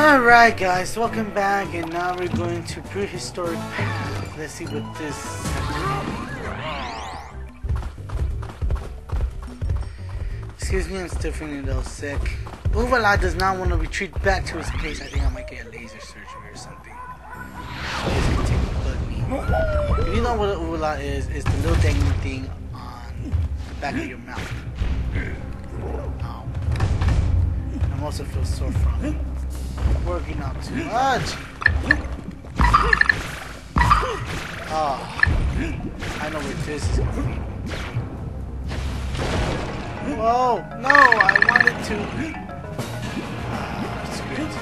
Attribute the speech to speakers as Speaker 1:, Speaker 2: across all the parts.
Speaker 1: Alright guys, welcome back and now we're going to prehistoric path. Let's see what this Excuse me, I'm still feeling a little sick. Uvula does not want to retreat back to his place. I think I might get a laser surgery or something. If you know what Uvula is, it's the little dangling thing on the back of your mouth. Ow. I'm also feel sore from it. Working out too much. Oh, I know where this is going. Whoa, no, I wanted to. Ah, screw it.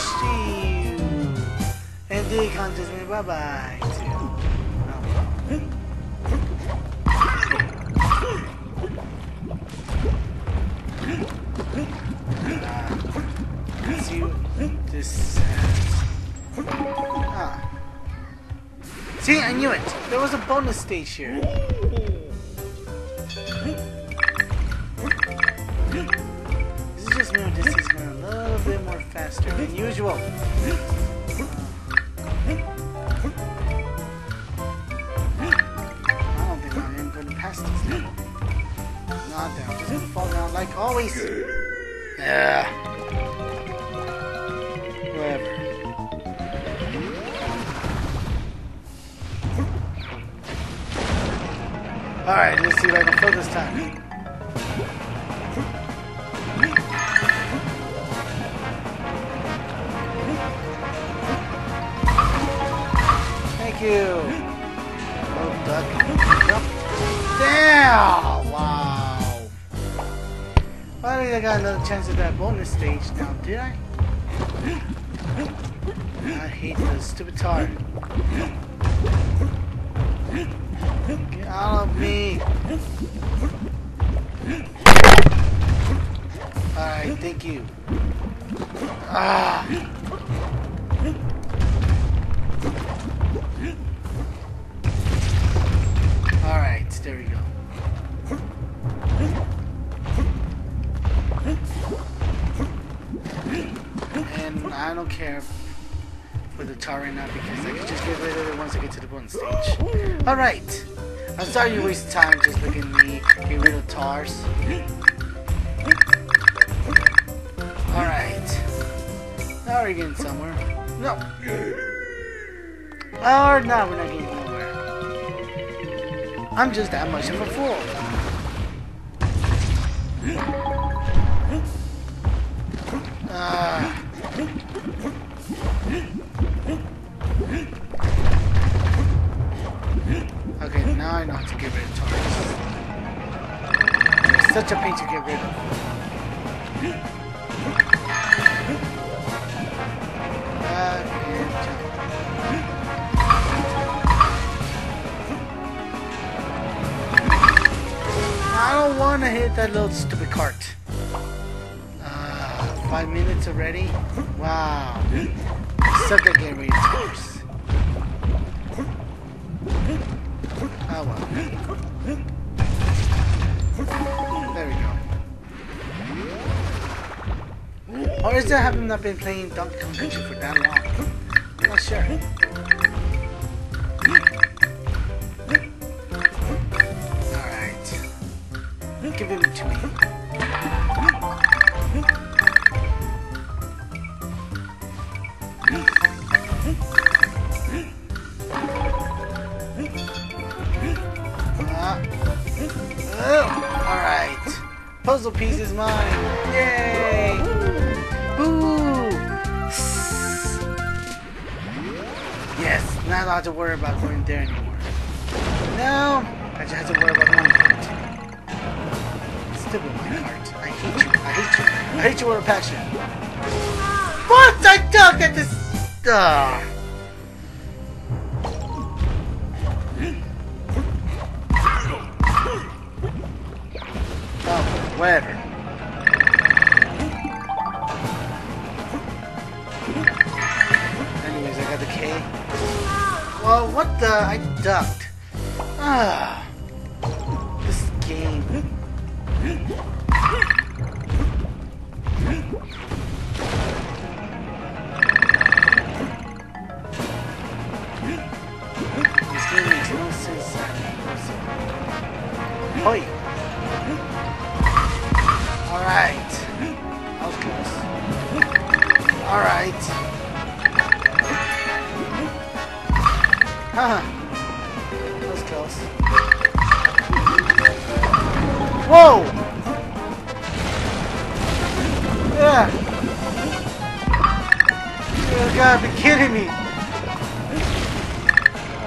Speaker 1: Shoo. And just me bye bye. This. Ah. See, I knew it. There was a bonus stage here. This is just me. This is going a little bit more faster than usual. Not down. Just fall down like always. Yeah. Alright, let's see if I can fill this time. Thank you. Oh, duck. Jump. Damn! Wow. Finally, I got another chance at that bonus stage now, did I? I hate this stupid tar. Get out! Alright, thank you. Ah! Alright, there we go. And I don't care for the tar right now because I can just get rid of it once I get to the bonus stage. Alright. I'm sorry you waste time just looking at me rid of tars. Alright. Now we're getting somewhere. No. Or no, we're not getting nowhere. I'm just that much of a fool. Ah. Such a pain to get rid of. I don't want to hit that little stupid cart. Uh, five minutes already? Wow. Suck at getting rid of tars. Oh well. Is it having not been playing Donkey Kong Country for that long? I'm not sure. Going there anymore. No, I just have to worry about one cart. Stupid one cart. I hate you. I hate you. I hate you with a passion. What? I duck at this. Ugh. Oh, whatever. What the? I ducked. Ah. Gotta be kidding me.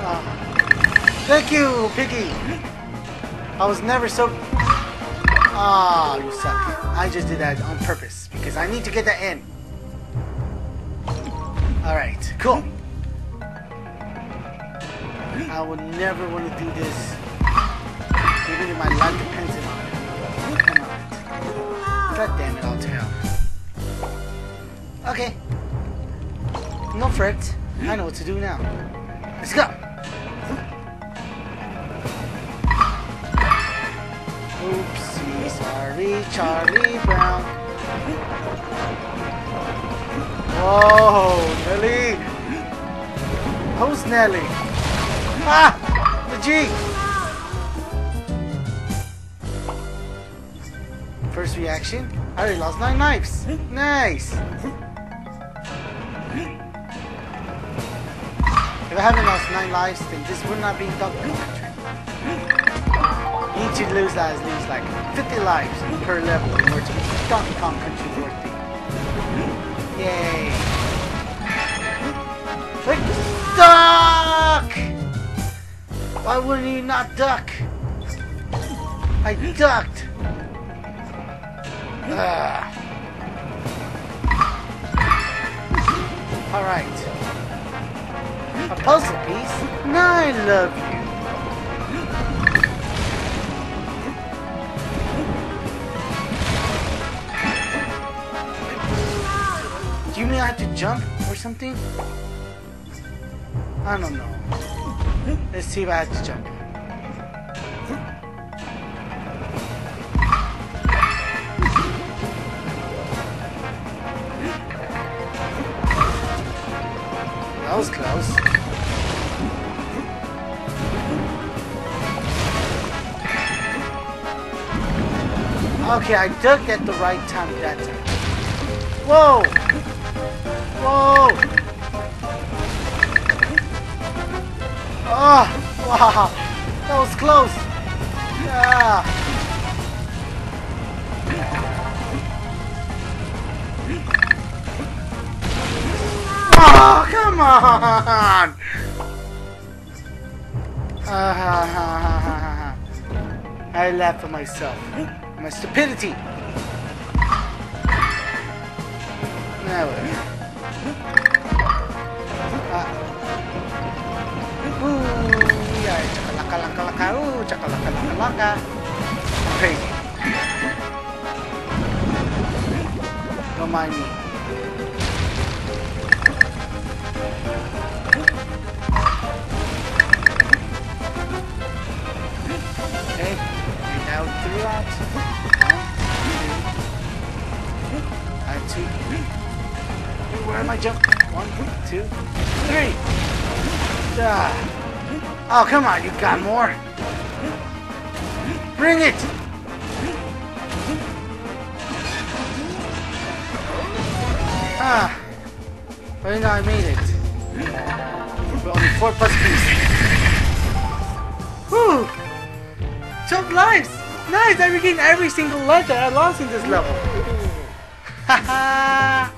Speaker 1: Ah. Thank you, Piggy. I was never so... Ah, you suck. I just did that on purpose because I need to get that in. Alright, cool. I would never want to do this. Even if my life depends on it. God damn it, I'll tell. Okay. No fret. I know what to do now. Let's go. Oopsie, sorry, Charlie Brown. Whoa, Nelly. Who's Nelly? Ah, the G. First reaction, I already lost nine lives. Nice. I haven't lost nine lives, then this would not be Kong Country. Each lose at least like 50 lives per level in order to make Donkey Kong Country worthy. Yay. Wait, duck! Why wouldn't you not duck? I ducked. Ah. Ugh. A puzzle piece? I love you. Do you mean I have to jump or something? I don't know. Let's see if I have to jump. Okay, I ducked at the right time that time. Whoa! Whoa! Oh, wow! That was close! Yeah! Oh, come on! Ah, I laugh at myself. My stupidity. Now, uh, ooh, yeah, chakalaka laka laka, ooh, chakalaka laka laka. Crazy. Don't mind me. I jumping? One, two, three. Ah. Oh, come on, you got more. Bring it. Ah. You know, I made it. But only four plus pieces. Whew. 12 lives! Nice! I regained every single life that I lost in this level. Haha!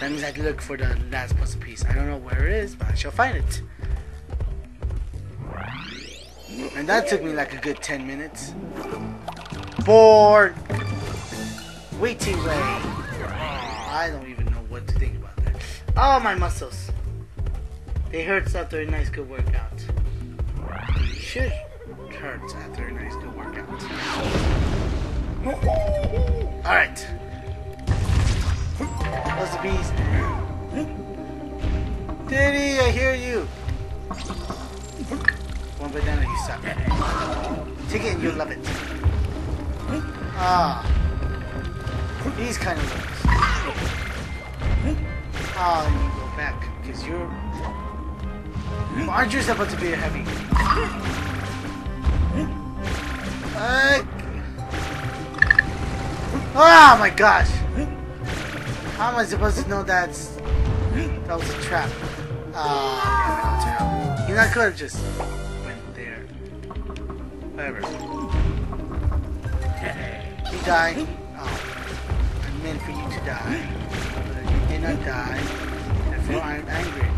Speaker 1: That means I have to look for the last puzzle piece. I don't know where it is, but I shall find it. And that took me like a good 10 minutes. Bored! Waiting way. I don't even know what to think about that. Oh, my muscles. They hurt after a nice good workout. Should hurt after a nice good workout. Alright. That's the beast. Diddy, I hear you. One banana, you suck. Take it and you'll love it. Ah. These kind of things. Ah, oh, you go back. Because you're... Marjorie's about to be heavy. Uh... oh my gosh. How am I supposed to know that's that was a trap? Uh, you know, I could have just went there. Whatever. You die. Oh, I meant for you to die, but you did not die. Therefore, I'm angry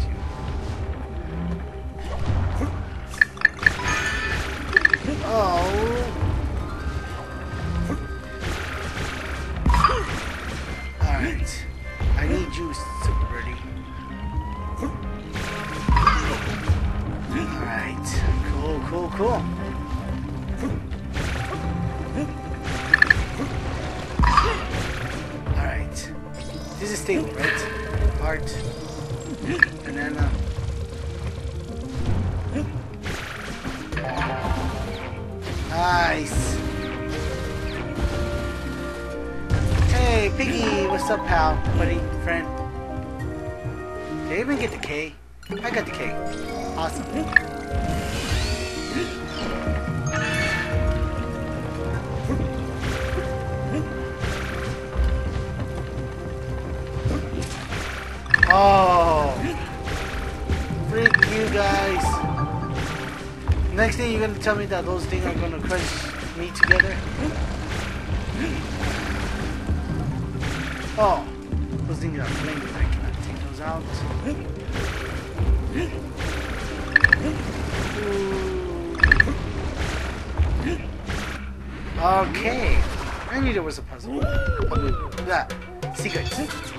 Speaker 1: Nice. Hey, Piggy, what's up, pal, buddy, friend? Did I even get the K? I got the K. Awesome. Oh, Next thing you're gonna tell me that those things are gonna crush me together? Oh, those things are flaming. I cannot take those out. Ooh. Okay, I knew there was a puzzle. That secrets.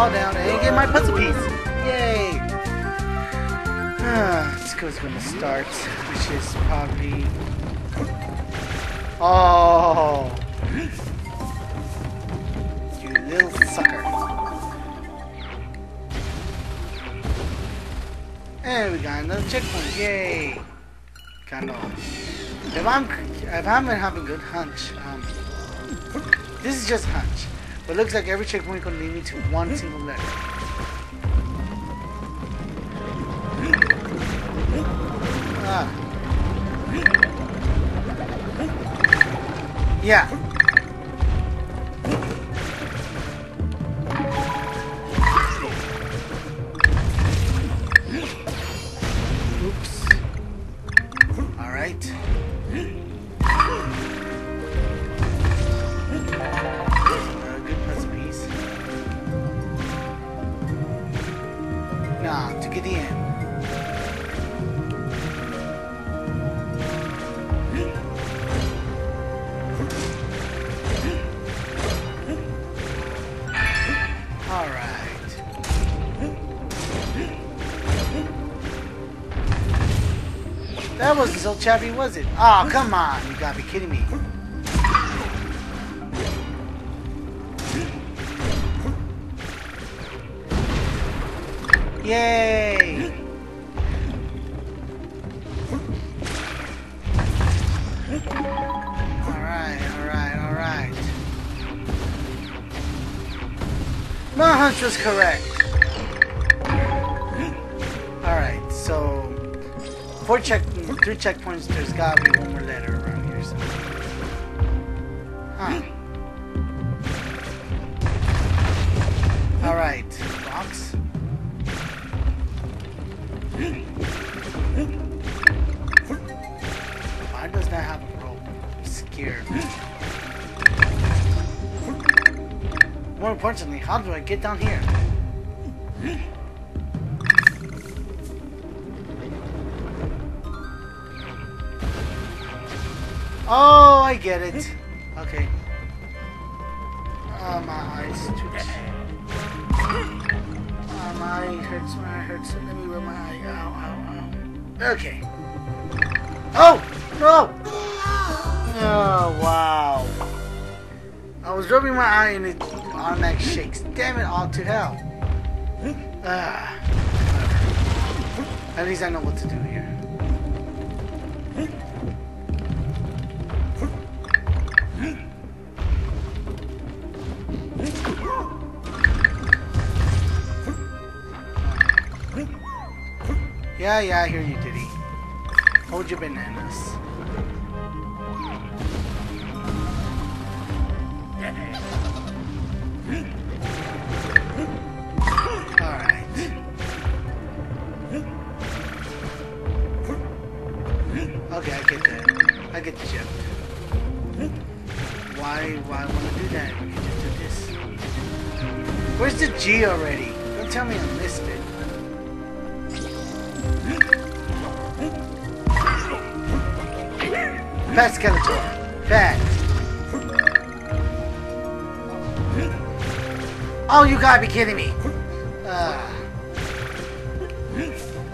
Speaker 1: Fall down and get my puzzle piece. Yay! Ah, let's go when to start, which is probably. Oh! You little sucker. And we got another checkpoint. Yay! Kind of. If I'm if I'm having a good hunch, um, this is just hunch. But it looks like every checkpoint gonna lead me to one single letter. Ah. Yeah. Wasn't so chappy, was it? Oh, come on. You gotta be kidding me. Yay! Alright, alright, alright. My hunch was correct. Alright, so four check three checkpoints, there's gotta be one more letter around here somewhere. Huh. Alright, box. Why does that have a rope? I'm scared. More importantly, how do I get down here? Oh, I get it. Okay. Oh, my eyes twitch. Oh, my eye hurts, my eye hurts. Let me rub my eye. Ow, ow, ow. Okay. Oh! No! Oh, wow. I was rubbing my eye and it automatic shakes. Damn it, all to hell. Ah. At least I know what to do here. Yeah, yeah, I hear you, Diddy. Hold your bananas. Alright. Okay, I get that. I get the joke. Why, why want to do that? Can just do this. Where's the G already? Don't tell me I missed it. Fat Skeletor. Fat. Oh, you gotta be kidding me. Uh,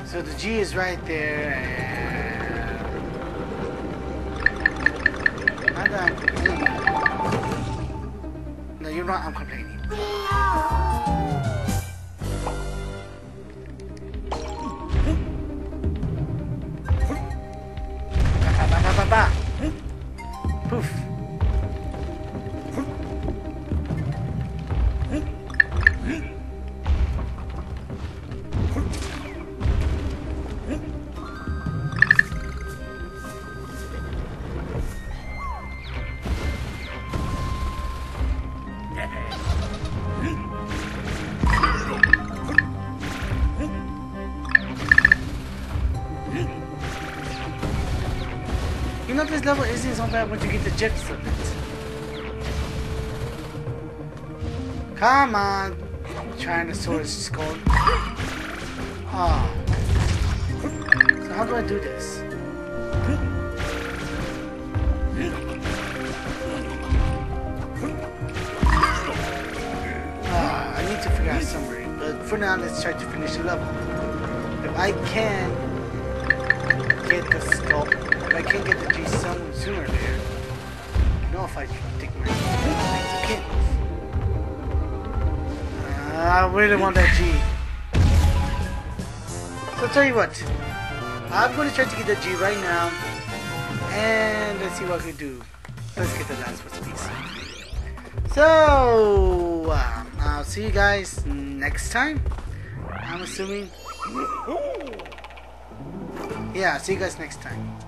Speaker 1: so the G is right there. And... I'm complaining. No, you're not. I'm complaining. This level isn't so bad once you get the gist of it. Come on. Trying his skull. Oh. So how do I do this? Ah, I need to figure out somewhere. But for now, let's try to finish the level. If I can get the skull, I can't get the G some sooner later, you know if I take my things. I really want that G. So tell you what, I'm going to try to get the G right now, and let's see what we do. Let's get the last one piece. So, um, I'll see you guys next time. I'm assuming. Yeah, see you guys next time.